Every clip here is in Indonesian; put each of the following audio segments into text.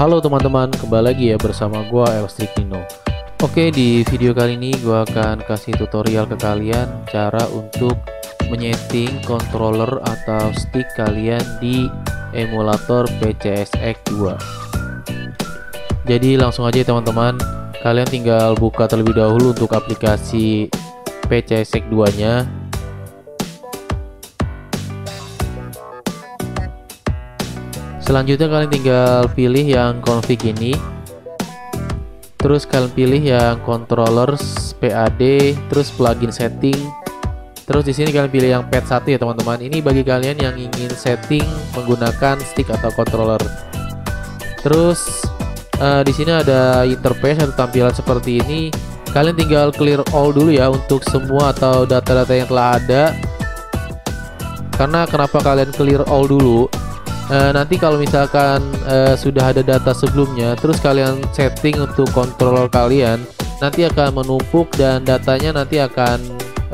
Halo teman-teman, kembali lagi ya bersama gua Elstrik Nino. Oke, di video kali ini gua akan kasih tutorial ke kalian cara untuk menyeting controller atau stick kalian di emulator PCSX2. Jadi langsung aja ya, teman-teman, kalian tinggal buka terlebih dahulu untuk aplikasi PCSX2-nya selanjutnya kalian tinggal pilih yang config ini. Terus kalian pilih yang controllers PAD terus plugin setting. Terus di sini kalian pilih yang pad 1 ya teman-teman. Ini bagi kalian yang ingin setting menggunakan stick atau controller. Terus uh, di sini ada interface atau tampilan seperti ini. Kalian tinggal clear all dulu ya untuk semua atau data-data yang telah ada. Karena kenapa kalian clear all dulu uh, nanti kalau misalkan uh, sudah ada data sebelumnya terus kalian setting untuk controller kalian nanti akan menumpuk dan datanya nanti akan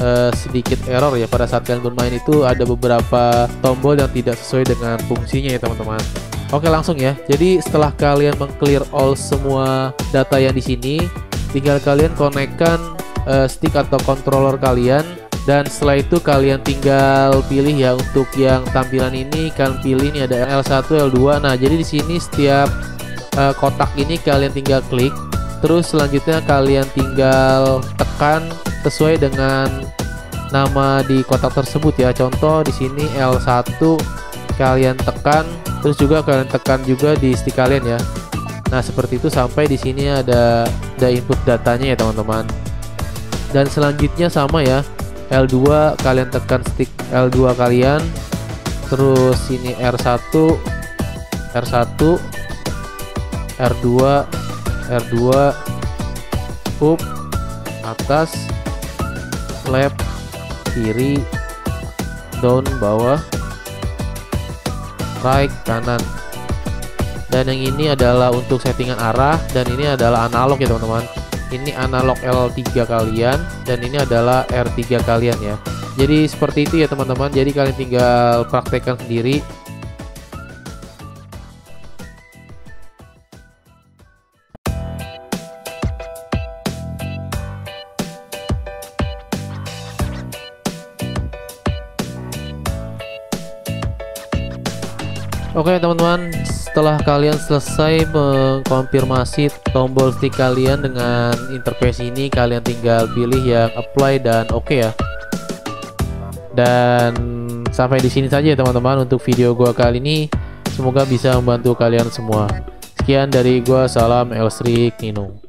uh, sedikit error ya. Pada saat kalian bermain itu ada beberapa tombol yang tidak sesuai dengan fungsinya ya teman-teman. Oke langsung ya. Jadi setelah kalian mengclear all semua data yang di sini, tinggal kalian konekkan uh, stick atau controller kalian dan setelah itu kalian tinggal pilih ya untuk yang tampilan ini kalian pilih ini ada L1 L2 nah jadi di sini setiap uh, kotak ini kalian tinggal klik. Terus selanjutnya kalian tinggal tekan sesuai dengan nama di kotak tersebut ya. Contoh di sini L1 kalian tekan terus juga kalian tekan juga di stick kalian ya. Nah seperti itu sampai di sini ada ada input datanya ya teman-teman. Dan selanjutnya sama ya L2 kalian tekan stick L2 kalian. Terus ini R1 R1 R2 R2 up atas left kiri down bawah. Right kanan. Dan yang ini adalah untuk settingan arah dan ini adalah analog ya teman-teman ini analog L3 kalian dan ini adalah R3 kalian ya. Jadi seperti itu ya teman-teman. Jadi kalian tinggal praktekkan sendiri Oke teman-teman setelah kalian selesai mengkonfirmasi tombol stick kalian dengan interface ini kalian tinggal pilih yang apply dan oke okay ya. Dan sampai di sini saja ya teman-teman untuk video gua kali ini. Semoga bisa membantu kalian semua. Sekian dari gua salam Elstrik Nino